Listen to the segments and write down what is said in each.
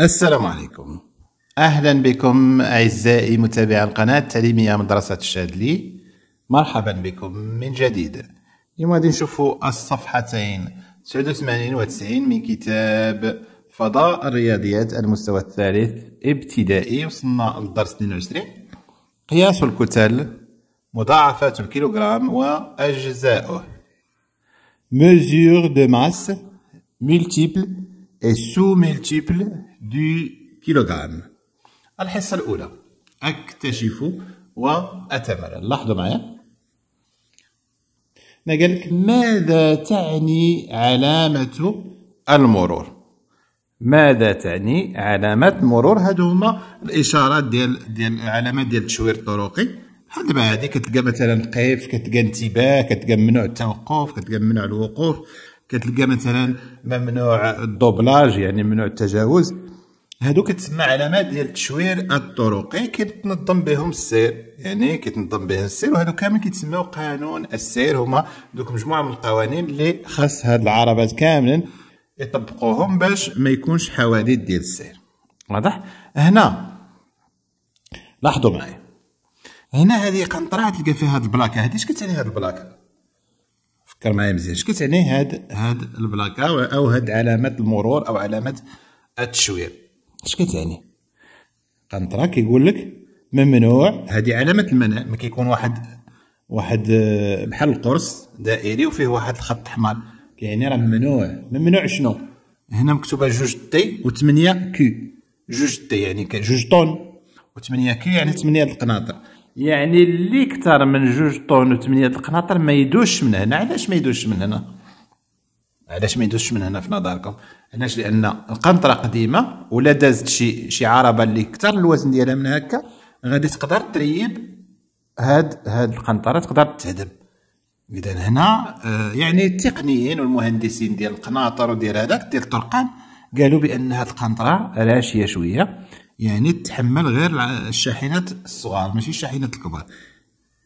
السلام عليكم. أهلا بكم أعزائي متابعي القناة التعليمية مدرسه الشاذلي مرحبا بكم من جديد. اليوم غادي نشوفوا الصفحتين 89 و 90 من كتاب فضاء الرياضيات المستوى الثالث ابتدائي وصلنا للدرس 22 قياس الكتل مضاعفات الكيلوغرام وأجزاؤه. Mesure de masse multiple et sous-multiple du kilogramme الحصة الأولى. أكتشف وأتمرن لاحظوا معي ما قالك ماذا تعني علامة المرور؟ ماذا تعني علامات المرور هادو هما الإشارات ديال ديال العلامات ديال التشوير الطرقي بحال دابا هادي كتلقى مثلا قيف كتلقى انتباه كتلقى ممنوع التوقف كتلقى ممنوع الوقوف كتلقى مثلا ممنوع ال doublage يعني ممنوع التجاوز. هادو كتسمى علامات ديال التشوير الطرقي كيتنظم بهم السير يعني كيتنظم بهم السير وهادو كامل كيتسموا قانون السير. هما دوك مجموعة من القوانين اللي خاص هاد العربات كاملا يطبقوهم باش ما يكونش حوادث ديال السير. واضح؟ هنا لاحظوا معايا. هنا هذه قنطرة تلقى فيها هاد البلاكة. هادي اش كتعني هاد البلاكة؟ فكر معايا مزيان. اش كتعني هاد هاد البلاكة أو هاد علامة المرور أو علامة التشوير؟ اش كتعني قنطرة كيقول لك ممنوع هذه علامه المنع ما كيكون واحد واحد آه، بحال القرص دائري وفيه واحد الخط احمر كيعني راه ممنوع ممنوع شنو؟ هنا مكتوبة جوج T و 8 Q جوج T يعني جوج طون و 8 Q يعني 8 القناطر. يعني اللي كثر من جوج طون و 8 القناطر ما يدوش من هنا. علاش ما يدوش من هنا؟ علاش ما يدوزش من هنا في نظركم؟ علاش؟ لأن القنطرة قديمة ولا دازت شي شي عربة اللي كثر الوزن ديالها من هكا غادي تقدر تريب هاد هاد القنطرة تقدر تهدم. إذا هنا آه يعني التقنيين والمهندسين ديال القناطر وديال هذاك ديال الطرقان قالوا بأن هاد القنطرة راشية شوية يعني تحمل غير الشاحنات الصغار ماشي الشاحنات الكبار.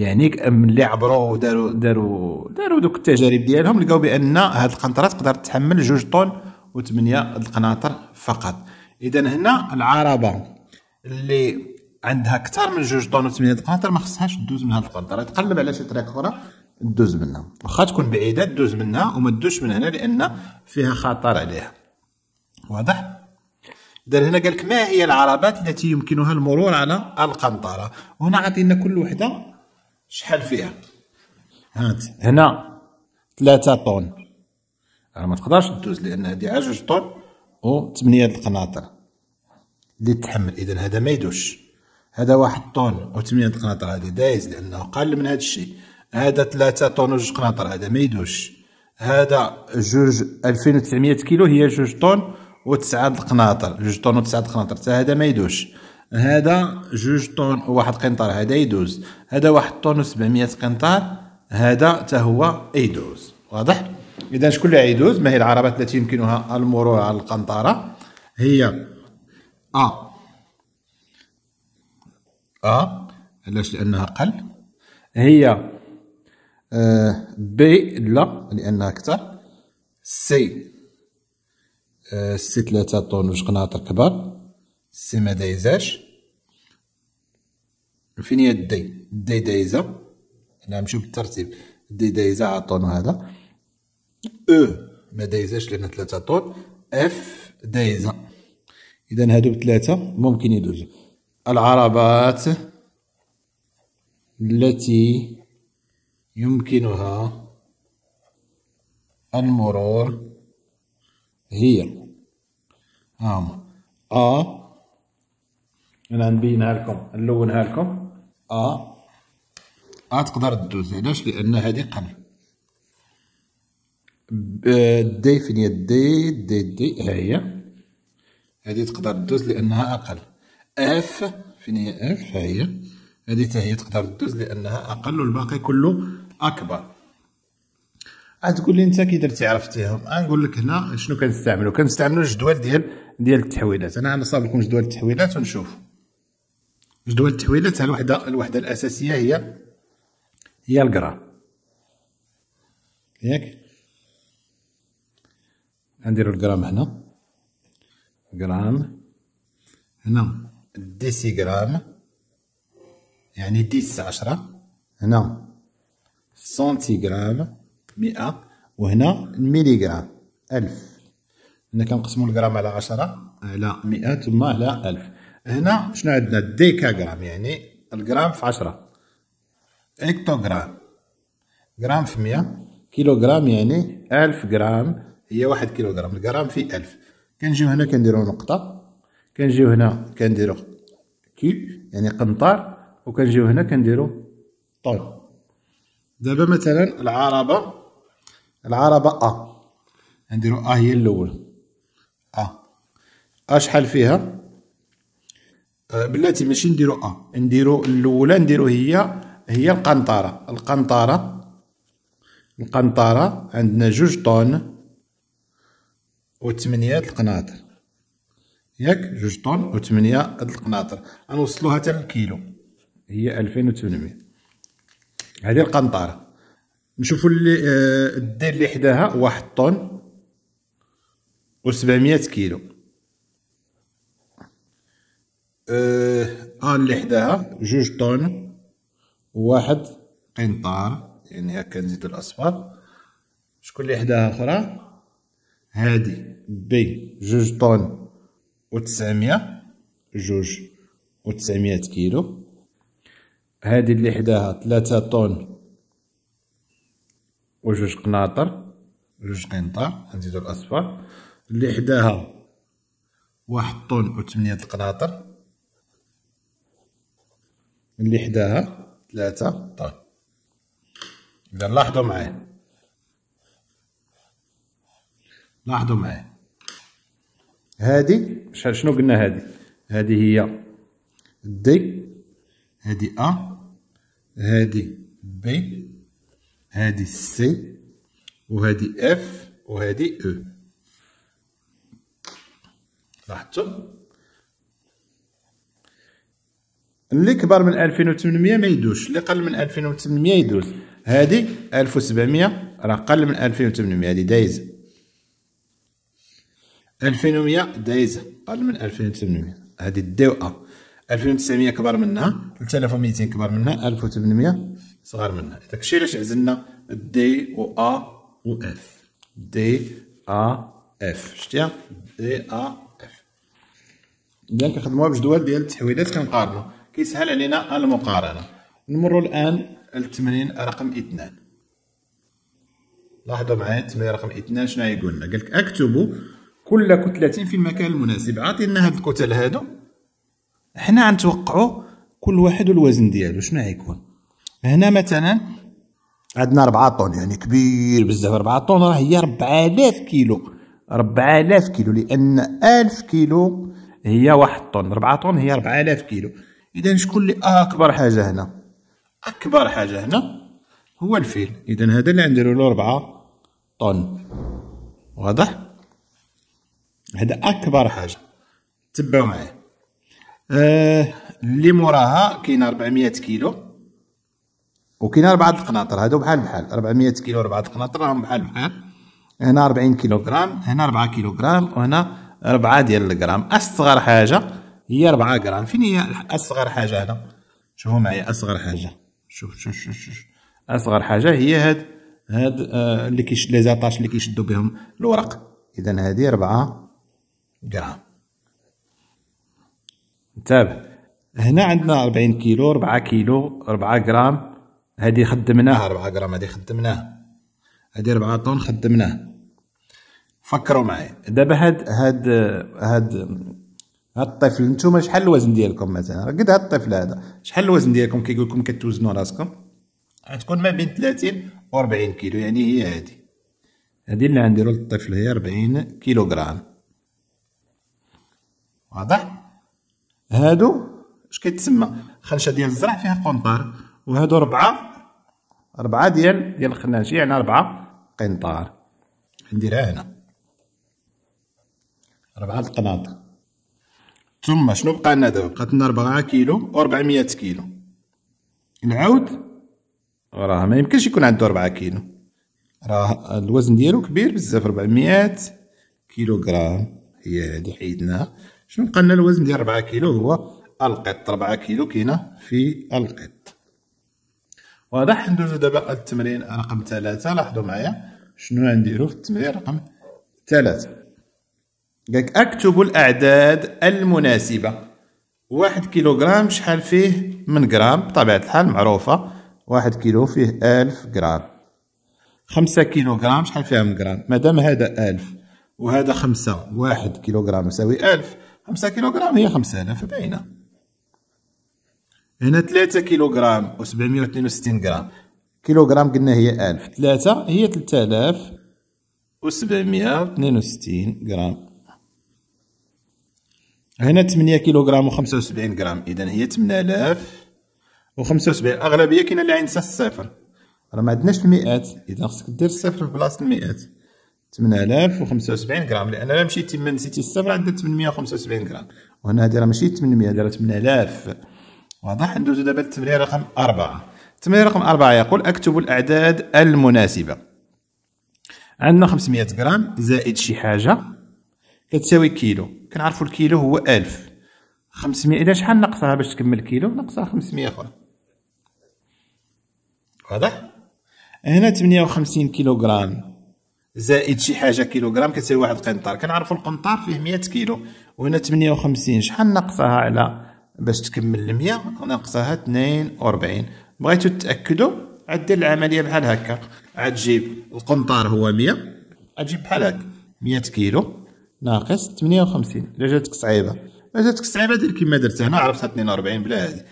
يعني ملي عبروا وداروا داروا داروا دوك التجارب ديالهم لقاو بأن هاد القنطره تقدر تحمل جوج طن و8 القناطر فقط. اذا هنا العربة اللي عندها أكثر من جوج طن و8 القناطر ما خصهاش دوز من هاد القنطره تقلب على شي طريق أخرى دوز منها. واخا تكون بعيدة دوز منها وما تدوش من هنا لأن فيها خطر عليها. واضح؟ اذا هنا قال لك ما هي العربات التي يمكنها المرور على القنطرة؟ وهنا عطينا كل وحدة شحال فيها؟ هات هنا ثلاثة طن. راه ما تقدرش تدوز لأن هادي عا جوج طن و ثمانية القناطر. اللي تحمل. اذا هذا ما يدوش. هذا واحد طن و ثمانية القناطر. هادي دايز لأنه قل من هذا الشيء. هذا ثلاثة طن و جوج قناطر. هذا ما يدوش. هذا جوج 2900 كيلو هي جوج طن و تسعة القناطر. جوج طن و تسعة القناطر. حتى هذا ما يدوش. هذا جوج طن وواحد قنطار هذا يدوز. هذا واحد طن و700 قنطار هذا حتى هو يدوز. واضح؟ إذا شكون اللي يدوز؟ ما هي العربات التي يمكنها المرور على القنطرة؟ هي أ. أ. علاش؟ لأنها قل. هي آه بي لا لأنها أكثر. سي. آه سي ثلاثة طن وش قناطر كبار؟ سي ما دايزاش. فين هي الدي الدي دايزة نمشيو بالترتيب. الدي دايزة عطونو هذا. أو ما دايزاش لأن ثلاثة طون اف دايزة إذا هادو بثلاثة ممكن يدوزو. العربات التي يمكنها المرور هي. هاهما ا أنا نبينها لكم نلونها لكم آ. ا تقدر تدوز علاش لأن هذه قل D فين هي D D D ها هي. هذه تقدر تدوز لأنها أقل. F فين هي F؟ ها هي. هذه حتى هي تقدر تدوز لأنها أقل والباقي كله أكبر. تقول لي أنت كي درتي عرفتيهم. نقول لك هنا شنو كنستعملوا كنستعملوا الجدول ديال ديال التحويلات. أنا غنصاوب لكم جدول التحويلات ونشوف جدول التحويلات الوحدة الوحدة الأساسية هي؟ هي الجرام ياك نديرو الجرام هنا. جرام. هنا. الديسيغرام يعني dix عشرة هنا. سنتيغرام مئة. وهنا الميليغرام ألف. هنا كنقسمو الغرام على عشرة؟ على مئة ثم على ألف. هنا شنو عندنا؟ الديكاغرام يعني الغرام في عشرة. اكتوغرام. غرام في مية. كيلوغرام يعني ألف غرام. هي واحد كيلوغرام. الغرام في ألف. كنجيو هنا كنديرو نقطة. كنجيو هنا كنديرو Q يعني قنطار. وكنجيو هنا كنديرو طون دابا مثلا العربة. العربة A. نديرو A هي الأول. A. A شحال فيها؟ بلاتي ماشي نديرو أ. نديرو الأولى نديرو هي هي القنطرة. القنطرة القنطرة عندنا جوج طون و تمنية القناطر. ياك؟ جوج طون و تمنية القناطر. غنوصلوها حتى للكيلو. هي ألفين و تمنمية هذه القنطرة. نشوفو اللي آه الدير اللي حداها واحد طون و سبعمية كيلو. آه, آه اللي حداها جوج طون واحد قنطار يعني هكا نزيدو الأصفر. شكون اللي حداها أخرى؟ هادي بي جوج طون و تسعمية جوج و تسعمية كيلو. هادي اللي حداها طون و جوج قناطر جوج قنطار نزيدو الأصفر. اللي حداها واحد طون و تمنية القناطر اللي حداها ثلاثة. طن إذا لاحظوا معايا لاحظوا معايا هادي. شنو قلنا هادي؟ هادي هي. دي هادي A. هادي B. هادي C. وهادي F. وهادي E. لاحظتوا؟ اللي كبر من 2800 ما يدوش اللي قل من 2800 يدوز. هادي 1700 راه قل من 2800 هادي دايزة. 2100 دايزة قل من 2800 هادي D و E 2900 كبر منها 3200 كبر منها 1800 صغر منها. داكشي علاش عزلنا D و E و F D E F شتيها D E F إذا كنخدموها بجدول ديال التحويلات كنقارنو. كيسهل علينا المقارنة. نمروا الآن. التمرين رقم اثنان. لاحظوا معايا التمرين رقم اثنان شنو يقول لنا قالك اكتبوا كل كتلة في المكان المناسب. عطينا هاد الكتل هادو. حنا غنتوقعوا كل واحد والوزن ديالو. شنو غيكون؟ هنا مثلا عندنا 4 طن يعني كبير بزاف. 4 طن راه هي 4000 كيلو. 4000 كيلو لأن 1000 كيلو هي 1 طن. 4 طن هي 4000 كيلو. اذا شكون اللي أكبر. حاجة هنا. أكبر حاجة هنا هو الفيل. اذا هذا اللي نديرو له 4 طن. واضح؟ هذا أكبر حاجة. تبعوا معايا آه اللي موراها كاين 400 كيلو. وكاين أربعة القناطر هادو بحال بحال. 400 كيلو أربعة القناطر راهم بحال بحال. هنا 40 كيلوغرام هنا 4 كيلوغرام وهنا 4 ديال الغرام. أصغر حاجة هي 4 غرام فين هي أصغر حاجة هنا شوفوا معايا أصغر حاجة. شوف شوف شوف شوف. أصغر حاجة هي هاد هاد آه اللي كيش لي زاطاش اللي كيشدو بهم. الورق. إذا هادي 4 غرام تابع هنا عندنا 40 كيلو 4 كيلو 4 غرام هادي خدمناها 4 غرام هادي خدمناها هادي 4 طن خدمناه. فكروا معايا دابا هاد هاد هاد هاد الطفل نتوما شحال الوزن ديالكم مثلا؟ قد هاد الطفل هذا. شحال الوزن ديالكم كيقول لكم كتوزنوا راسكم؟ غتكون ما بين 30 و 40 كيلو يعني هي هادي. هادي اللي غنديرو للطفل هي 40 كيلوغرام. واضح؟ هادو؟ اش كيتسمى؟ خنشة ديال الزرع فيها قنطار وهادو ربعة. ربعة ديال ديال الخناشي يعني ربعة قنطار. نديرها هنا. ربعة القناطر ثم شنو بقى لنا دابا بقات لنا 4 كيلو و 400 كيلو. العود؟ راه ما يمكنش يكون عنده 4 كيلو. راه الوزن ديالو كبير بزاف 400 كيلوغرام. هي هادي حيدناها شنو قالنا الوزن ديال 4 كيلو؟ هو القط. 4 كيلو كاينة في القط. واضح. ندوزو دابا التمرين رقم ثلاثة. لاحظوا معايا. شنو غنديرو في التمرين رقم ثلاثة؟ قالك أكتب الأعداد المناسبة. واحد كيلوغرام شحال فيه من غرام؟ بطبيعة الحال معروفة. واحد كيلو فيه ألف غرام. خمسة كيلوغرام شحال فيها من غرام؟ مادام هذا ألف وهذا خمسة واحد كيلوغرام يساوي ألف. خمسة كيلوغرام هي خمسة آلاف باينة. هنا ثلاثة كيلوغرام و سبعمية واثنين وستين غرام. كيلوغرام قلنا هي ألف. ثلاثة هي ثلاثة آلاف و سبعمية واثنين وستين غرام. هنا 8 كيلوغرام و75 غرام. اذا هي 8075 الاغلبيه كاينة اللي عندها الصفر. راه ما عندناش المئات. اذا خصك دير الصفر في بلاصة المئات. 8075 غرام. لأن الا مشيتي من نسيتي الصفر عندك 875 غرام. وهنا هذه راه ماشي 800 هذه راه 8000 واضح؟ ندوزو دابا للتمرين رقم أربعة. التمرين رقم أربعة يقول أكتب الأعداد المناسبة. عندنا 500 غرام. زائد شي حاجة. كتساوي كيلو. كنعرفوا الكيلو هو ألف. خمسمية إذا شحال نقصها باش تكمل كيلو؟ نقصها خمسمية أخرى. واضح؟ هنا تمنية وخمسين كيلوغرام. زائد شي حاجة كيلوغرام كتساوي واحد قنطار كنعرفوا القنطار فيه مية كيلو. وهنا تمنية وخمسين شحال نقصها على باش تكمل المية؟ نقصها اثنين وربعين بغيتو تأكدوا عاد دير العملية بحال هكا. عاد تجيب القنطار هو مية. عاد تجيب بحال هكا. مية كيلو. ناقص 58 إلا جاتك صعيبة. إلا جاتك صعيبة دير كيما درت هنا عرفتها 42 بلا هادي.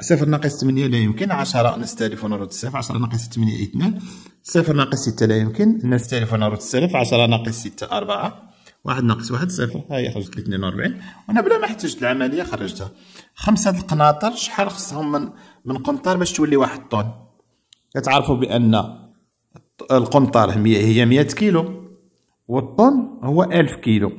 صفر ناقص 8 لا يمكن 10 نستالف ونرد الصفر 10 ناقص 8 2 صفر ناقص 6 لا يمكن نستالف ونرد الصفر 10 ناقص 6 4 واحد ناقص واحد صفر. ها هي خرجت لي 42 وأنا بلا ما احتجت العملية خرجتها. خمسة القناطر شحال خصهم من من قنطار باش تولي واحد طن؟ كتعرفوا بأن القنطار هي 100 كيلو. والطن هو ألف كيلو.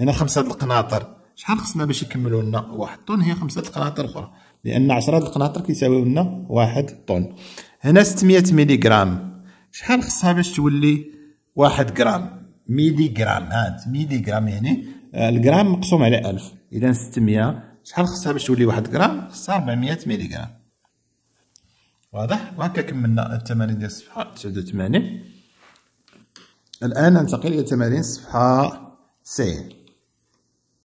هنا خمسة القناطر. شحال خصنا باش يكملوا لنا واحد طن هي خمسة القناطر أخرى. لأن عشرة القناطر كيساويو لنا واحد طن. هنا ستمية ميلي غرام شحال خصها باش تولي واحد غرام؟ ميلي غرام هاد ميلي غرام يعني آه، الغرام مقسوم على ألف. إذا ستمية. شحال خصها باش تولي واحد غرام؟ خصها ربعمية ميلي غرام واضح؟ وهكا كملنا التمارين ديال تسعود وثمانين. الآن ننتقل إلى تمارين صفحة سي